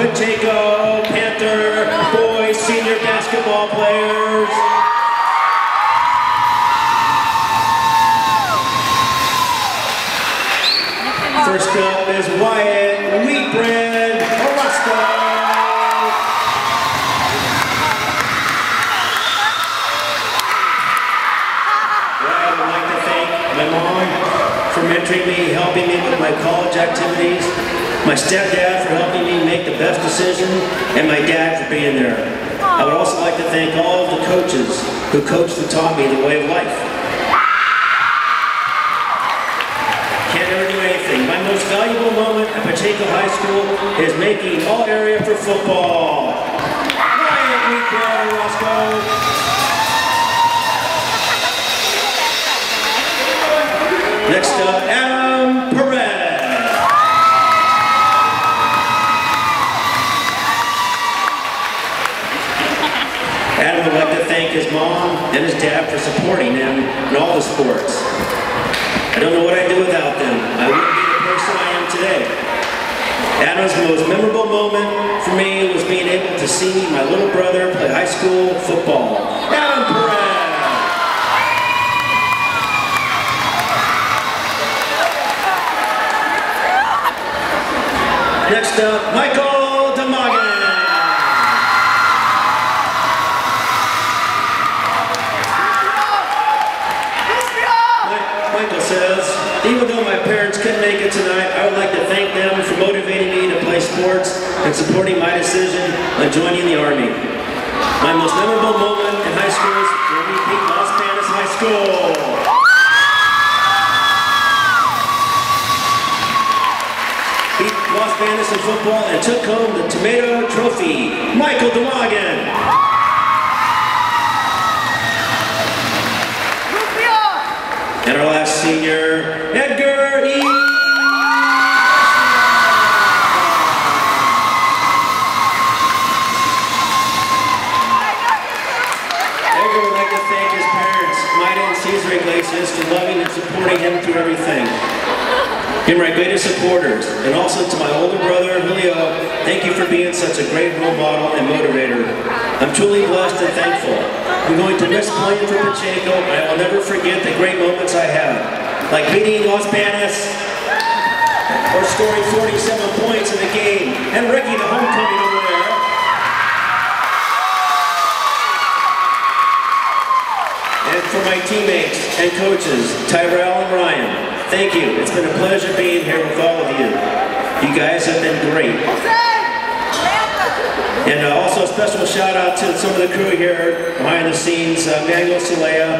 Pacheco Panther boys senior basketball players. First up is Wyatt Wheatbread Orozco. Wyatt, I'd like to thank my mom for mentoring me, helping me with my college activities, my stepdad for helping me make the best decision, and my dad for being there. I would also like to thank all of the coaches who coached and taught me the way of life. Can't never do anything. My most valuable moment at Pacheco High School is making all area for football. Next up, Adam Perez. Adam would like to thank his mom and his dad for supporting him in all the sports. I don't know what I'd do without them. I wouldn't be the person I am today. Adam's most memorable moment for me was being able to see my little brother play high school football. Adam Perez. Next up, Michael DeMagan. Michael says, even though my parents couldn't make it tonight, I would like to thank them for motivating me to play sports and supporting my decision on joining the Army. My most memorable moment in high school is when we beat Los Banos High School. Los Banos in football and took home the Tomato Trophy. Michael DeMagan. And our last senior, Edgar E. Edgar would like to thank his parents, Maida and Cesar Iglesias, for loving and supporting him through everything. You're my greatest supporters, and also to my older brother, Julio, thank you for being such a great role model and motivator. Truly blessed and thankful. I'm going to miss playing for Pacheco, I will never forget the great moments I had, like beating Los Banos, or scoring 47 points in the game, and Ricky, the homecoming over there. And for my teammates and coaches, Tyrell and Ryan, thank you. It's been a pleasure being here with all of you. You guys have been great. And uh, also a special shout out to some of the crew here behind the scenes, uh, Manuel Solea.